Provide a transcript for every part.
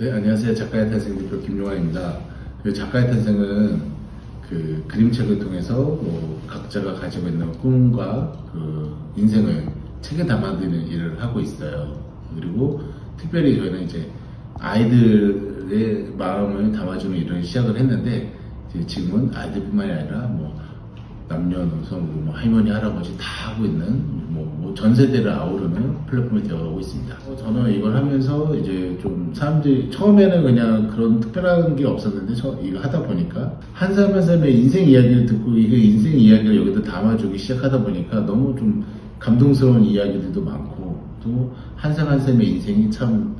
네, 안녕하세요. 작가의 탄생 대표 김용환입니다. 그 작가의 탄생은 그 그림책을 통해서 뭐 각자가 가지고 있는 꿈과 그 인생을 책에 담아드리는 일을 하고 있어요. 그리고 특별히 저희는 이제 아이들의 마음을 담아주는 일을 시작을 했는데 지금은 아이들뿐만이 아니라 뭐 남녀노소 뭐 할머니 할아버지 다 하고 있는 뭐 전 세대를 아우르는 플랫폼이 되어가고 있습니다. 어, 저는 이걸 하면서 이제 좀 사람들이 처음에는 그냥 그런 특별한 게 없었는데 저 이거 하다 보니까 한 사람 한 사람의 인생 이야기를 듣고 이게 인생 이야기를 여기다 담아주기 시작하다 보니까 너무 좀 감동스러운 이야기들도 많고 또 한 사람 한 사람의 인생이 참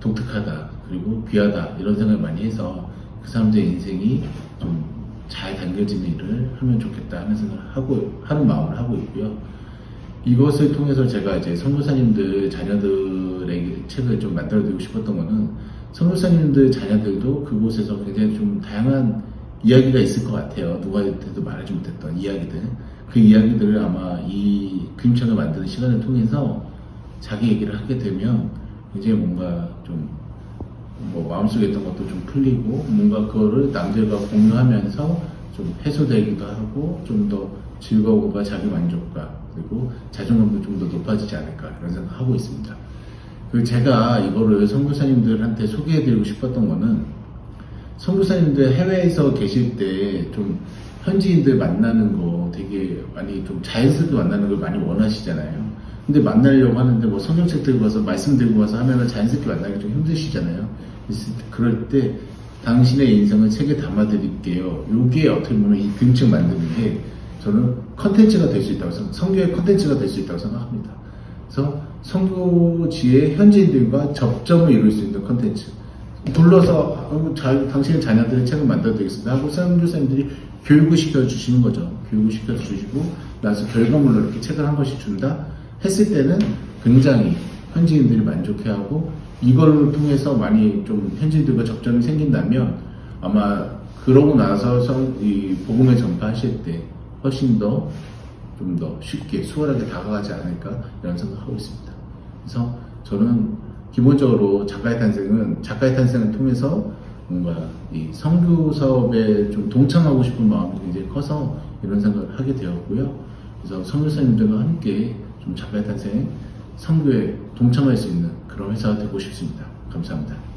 독특하다 그리고 귀하다 이런 생각을 많이 해서 그 사람들의 인생이 좀잘 당겨지는 일을 하면 좋겠다 하는 생각을 하고 하는 마음을 하고 있고요. 이것을 통해서 제가 이제 선교사님들 자녀들에게 책을 좀 만들어드리고 싶었던 거는 선교사님들 자녀들도 그곳에서 굉장히 좀 다양한 이야기가 있을 것 같아요. 누구한테도 말하지 못했던 이야기들. 그 이야기들을 아마 이 그림책을 만드는 시간을 통해서 자기 얘기를 하게 되면 굉장히 뭔가 좀 뭐 마음속에 있던 것도 좀 풀리고 뭔가 그거를 남들과 공유하면서 좀 해소되기도 하고 좀 더 즐거움과 자기 만족감 그리고 자존감도 좀 더 높아지지 않을까 이런 생각하고 있습니다. 그 제가 이거를 선교사님들한테 소개해드리고 싶었던 거는 선교사님들 해외에서 계실 때 좀 현지인들 만나는 거 되게 많이 좀 자연스럽게 만나는 걸 많이 원하시잖아요. 근데 만나려고 하는데 뭐 성경책 들고 와서 말씀 들고 와서 하면은 자연스럽게 만나기 좀 힘드시잖아요. 그럴 때 당신의 인생을 책에 담아드릴게요. 요게 어떻게 보면 이 그림책 만드는 게 저는 컨텐츠가 될 수 있다고 생각, 선교의 컨텐츠가 될 수 있다고 생각합니다. 그래서 선교지의 현지인들과 접점을 이룰 수 있는 컨텐츠. 불러서 자, 당신의 자녀들의 책을 만들어 드리겠습니다 하고 선교사님들이 교육을 시켜 주시는 거죠. 교육을 시켜 주시고 나서 결과물로 이렇게 책을 한 권씩 준다 했을 때는 굉장히 현지인들이 만족해하고 이걸 통해서 많이 좀 현지인들과 접점이 생긴다면 아마 그러고 나서 성, 이 복음을 전파하실 때 훨씬 더 좀 더 쉽게 수월하게 다가가지 않을까 이런 생각하고 있습니다. 그래서 저는 기본적으로 작가의 탄생은 작가의 탄생을 통해서 뭔가 이 성교 사업에 좀 동참하고 싶은 마음이 굉장히 커서 이런 생각을 하게 되었고요. 그래서 성교사님들과 함께 좀 작가의 탄생 성교에 동참할 수 있는 그런 회사가 되고 싶습니다. 감사합니다.